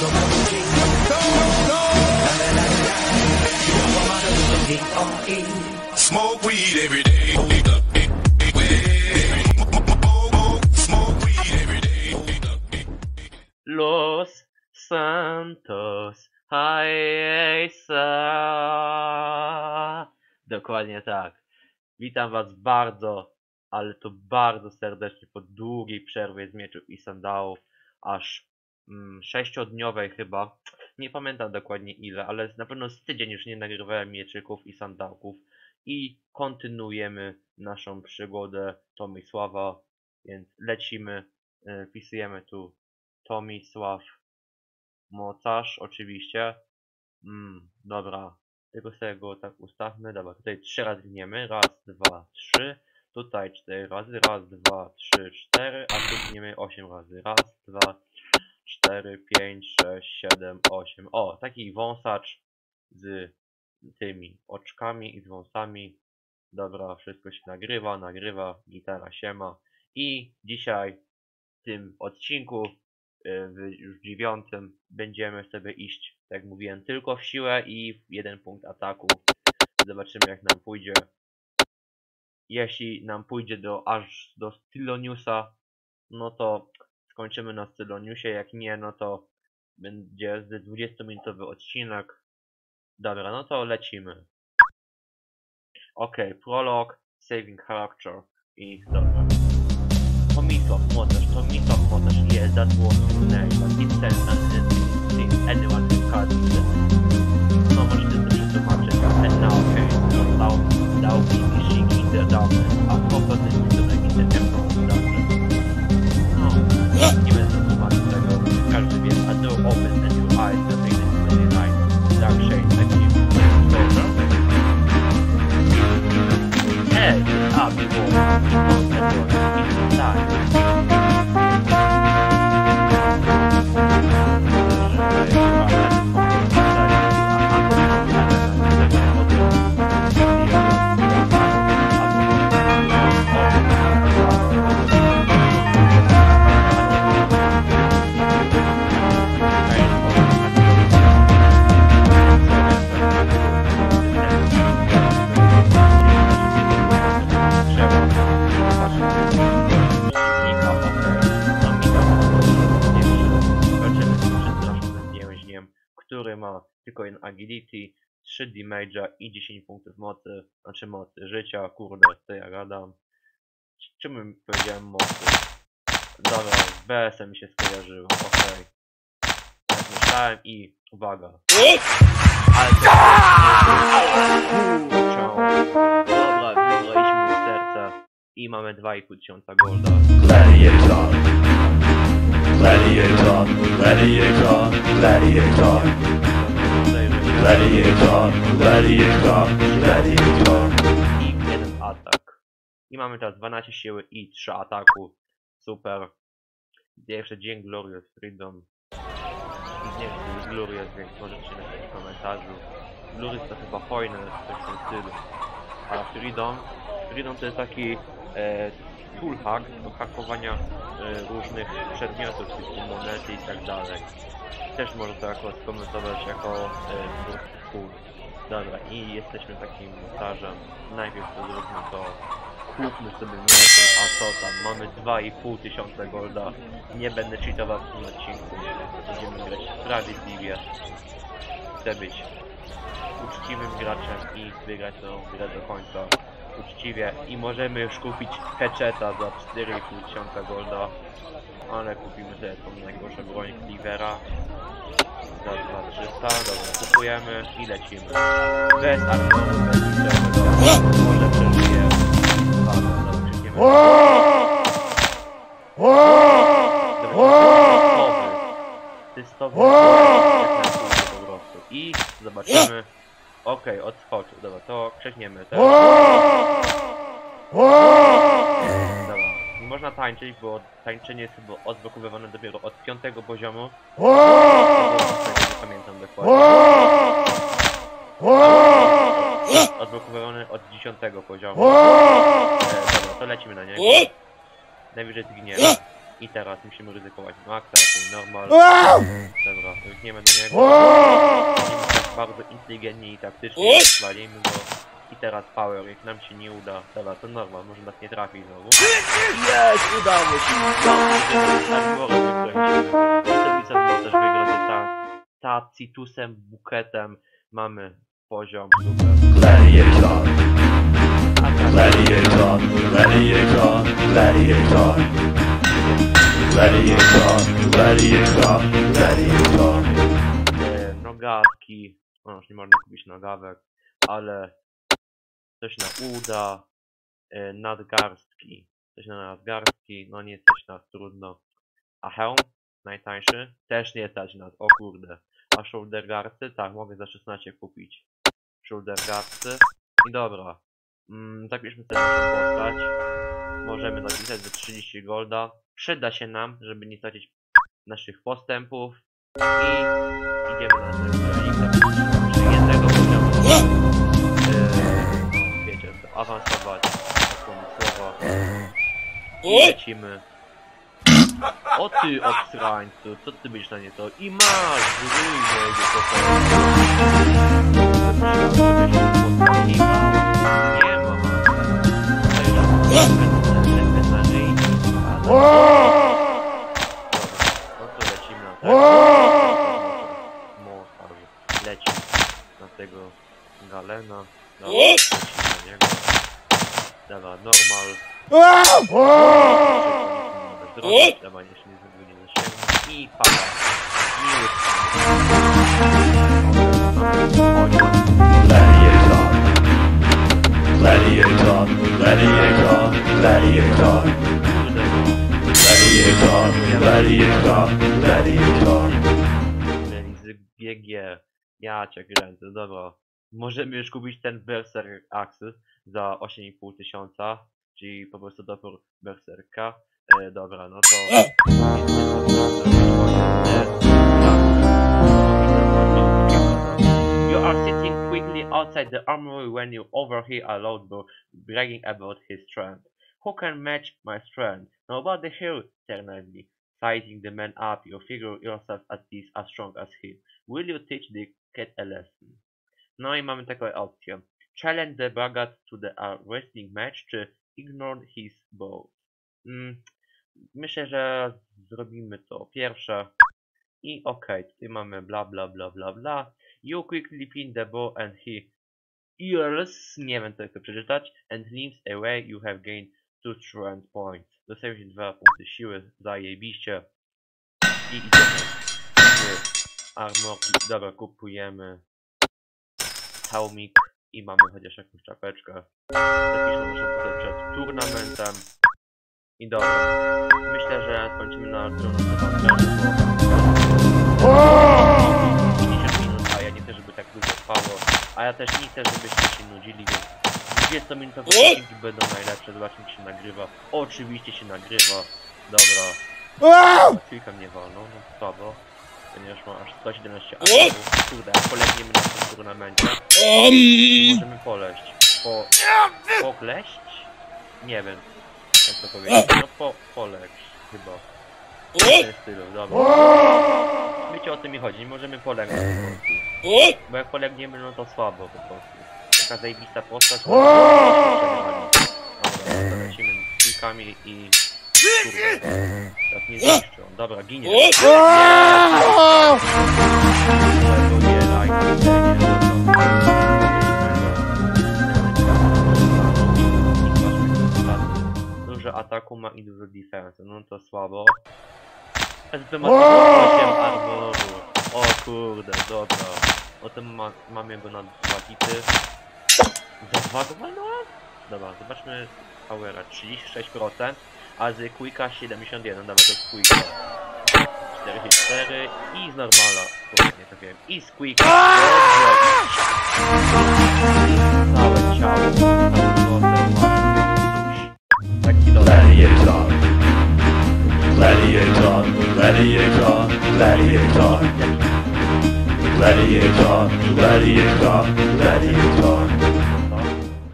Smoke weed every day. Los Santos Hayesa. Dokładnie tak. Witam Was bardzo, ale to bardzo serdecznie po długiej przerwie z mieczów i sandałów, aż sześciodniowej chyba. Nie pamiętam dokładnie ile, ale na pewno z tydzień już nie nagrywałem mieczyków i sandałków. I kontynuujemy naszą przygodę Tomisława, więc lecimy, e, wpisujemy tu Tomisław mocarz oczywiście. Mm, dobra, tylko sobie go tak ustawmy. Dobra, tutaj trzy razy gniemy. Raz, dwa, trzy. Tutaj cztery razy. Raz, dwa, trzy, cztery. A tu gniemy osiem razy. Raz, dwa, cztery, pięć, sześć, siedem, osiem. O, taki wąsacz z tymi oczkami i z wąsami. Dobra, wszystko się nagrywa, nagrywa, gitara siema. I dzisiaj w tym odcinku y, w już dziewiątym będziemy sobie iść, tak jak mówiłem, tylko w siłę i w jeden punkt ataku. Zobaczymy jak nam pójdzie. Jeśli nam pójdzie do aż do Styloniusa, no to skończymy na Styloniusie, jak nie, no to będzie z 20-minutowy odcinek. Dobra, no to lecimy. Okej, prolog, saving character i dobra. Tomisław Młodzież, Tomisław Młodzież, yes, that was his name, but it says that if anyone can cut it. No może ty to przetłumaczyć. And now, okay, so now, now be seeking the darkness, a property to make ma tylko jeden agility, 3 damage'a i 10 punktów mocy, znaczy mocy życia, kurde, to ja gadam. Czym powiedziałem mocy? Dobra, BS-em mi się skojarzyło, okej. Tak myślałem i uwaga. Ale to Dobra, wybraliśmy serce i mamy 2,5 tysiąca golda. Gladiator. Gladiator. Gladiator. Gladiator. Gladiator. Gladiator. Gladiator. i jeden atak. I mamy teraz 12 siły i 3 ataku. Super. Pierwszy dzień Glorious Freedom. I nie wiem, Glorious, więc możecie napisać w komentarzu. Glorious to chyba hojny, coś w tym stylu. A Freedom? Freedom to jest taki e, tool hack do hakowania e, różnych przedmiotów, typu monety i tak dalej. Też można to jako skomentować jako e, tool. Dobra, i jesteśmy takim montażem. Najpierw to zróbmy to. Kupmy sobie miecze, a co tam? Mamy 2,5 tysiąca golda. Nie będę cheatował w tym odcinku. Będziemy grać sprawiedliwie. Chcę być uczciwym graczem i wygrać tą grę do końca uczciwie. I możemy już kupić Hatcheta za 4,5 tysiąca golda. Ale kupimy sobie tą najgorszą broń Cleavera za 2300, dobra, kupujemy i lecimy. Bez armoru, bez niczego, może przeżyję. Pójdzie po prostu. I zobaczymy. Okej, odskoczył. Dobra, to krzykniemy teraz. Dobra, nie można tańczyć, bo tańczenie jest chyba odblokowywane dopiero od piątego poziomu. Nie pamiętam dokładnie. Odblokowany od 10 poziomu. E, dobra, to lecimy na niego. Najwyżej zginiemy. I teraz musimy ryzykować maksa, czyli normal. Dobra, biegniemy do niego. Tak bardzo inteligentnie i taktycznie, walimy go. I teraz power, jak nam się nie uda, dobra, to normal, może nas nie trafi znowu. Jest, udało się! Było też wygrać ta, Tacitusem, Buketem. Mamy poziom super. Ale coś na uda. E, nadgarstki. Coś na nadgarstki, no nie stać nas trudno. A hełm? Najtańszy? Też nie stać nas, o kurde. A shoulder guardsy? Tak, mogę za 16 kupić. Shoulder guardsy. I dobra. Mm, zapiszmy sobie naszą postać. Możemy napisać za 30 golda. Przyda się nam, żeby nie stracić naszych postępów. I idziemy na ten. Yy, no, wiecie, awansować słowo. I lecimy. O ty obsrańcu, co ty byś na nie to? I masz, kochania. I ma, nie ma. No to lecimy na tego. Mostar. Leci na tego Galena. Lecimy na niego. Dobra, normal. Zrobić, Dobra, jeszcze nie zrobił nie zasięgu. I pada. Miły. Gladiator, gladiator, gladiator, gladiator. Gladiator, gladiator, gladiator. GG. Ja cię kręcę, dobra. Możemy już kupić ten za 8,5 tysiąca, czyli po prostu dopór Berserka. E, dobra, no to... You are sitting quickly outside the armory when you overhear a loud boy bragging about his strength. Who can match my strength? Nobody here, eternally. Sizing the man up, you figure yourself at least as strong as he. Will you teach the cat a lesson? No i mamy taką opcję. Challenge the braggart to the wrestling match, czy ignore his bow. Mm, myślę, że zrobimy to pierwsze. I okej, tutaj mamy bla bla bla bla bla. You quickly pin the bow and he ears, nie wiem jak to przeczytać, and leaves away you have gained two strength points. Dostajemy dwa punkty siły, zajebiście. I idziemy w armorki. Dobra, kupujemy hełmik i mamy chociaż jakąś czapeczkę. Zapiszmy naszą postać przed turnamentem. I dobra, myślę, że skończymy na turnamencie, bo 50 minut, a ja nie chcę, żeby tak długo trwało. A ja też nie chcę, żebyście się nudzili, więc 20 minutowe odcinki będą najlepsze. Zobaczmy, czy się nagrywa. Oczywiście się nagrywa. Dobra. Chwilkę mnie wolno, no słabo. Ponieważ mam aż 117 aktów. Kurde, jak polegniemy na tym turnamencie. Możemy poleść. Po... Pokleść? Nie wiem. Jak to powiedzieć. No po... Polegć. Chyba. W tym stylu, dobra. Wiecie o tym mi chodzi, nie możemy polegać po prostu. Bo jak polegniemy, no to słabo po prostu. Taka zajebista postać. Dobra, lecimy kilkami i... Teraz nie zniszczą. Dobra, ginie. Dużo ataku ma i dużo defense, no to słabo. SP ma 8 armoru. O kurde, dobra. O tym ma, mamy go na dwa hity. Za dwa go walnąłem? Dobra, zobaczmy powera 36%, a z Quicka 71, dobra to jest Quicka. 44 i z normala. Kurde, nie trafiłem. I z Quicka. Dobrze. I całe ciało. Taki. Gladiator, gladiator, gladiator, gladiator. Gladiator, gladiator, gladiator.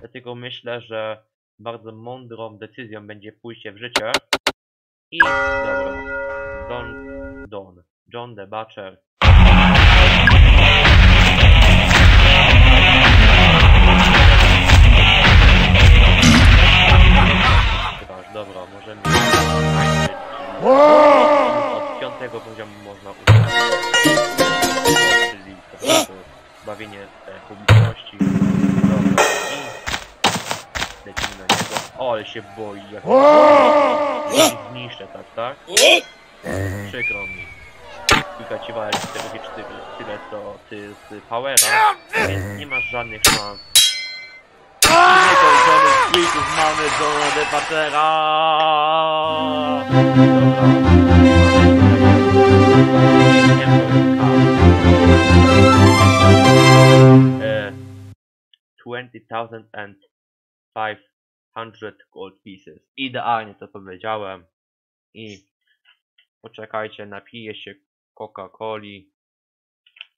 Dlatego myślę, że bardzo mądrą decyzją będzie pójście w życie. I dobra. Don, Don, John the Butcher. Dobra, możemy... Od piątego poziomu można użyć. Czyli bawienie e, publiczności. Lecimy na niego. O, ale się boi, jak ja ich zniszczę, tak, tak? Przykro mi. Kilka ci walki tego tyle, tyle co ty z Powera, więc nie masz żadnych szans. Niekończonych tweetów mamy do debatera! Dobra. E, 20,500 gold pieces. Idealnie to powiedziałem. I poczekajcie, napiję się Coca-Coli.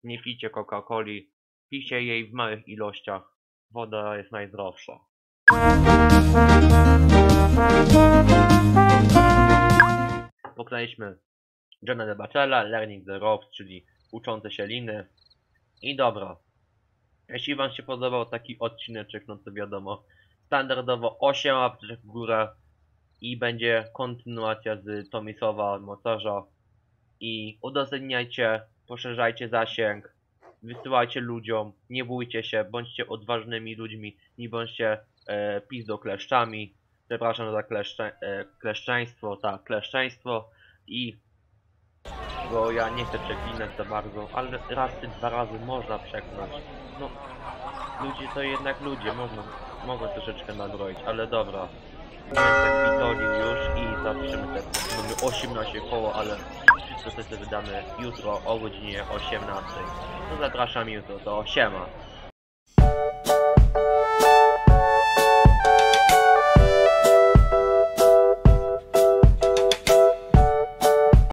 Nie pijcie Coca-Coli, pijcie jej w małych ilościach. Woda jest najzdrowsza. Pokonaliśmy Johna de Bachela, Learning the Ropes, czyli uczące się liny. I dobra. Jeśli wam się podobał taki odcineczek, no to wiadomo, standardowo 8 apteczek w górę i będzie kontynuacja z Tomisowa mocarza. I udostępniajcie, poszerzajcie zasięg, wysyłajcie ludziom, nie bójcie się, bądźcie odważnymi ludźmi, nie bądźcie e, pizdokleszczami. Przepraszam za kleszcze, e, kleszczeństwo, tak, kleszczeństwo i bo ja nie chcę przeklinać za bardzo, ale raz czy dwa razy można przeklnąć. No, ludzie to jednak ludzie, można, mogą troszeczkę nabroić, ale dobra. Tak pitolił już i zapiszemy te, mamy 18 koło, ale wszystko wydamy jutro o godzinie 18. No zapraszam jutro, to siema.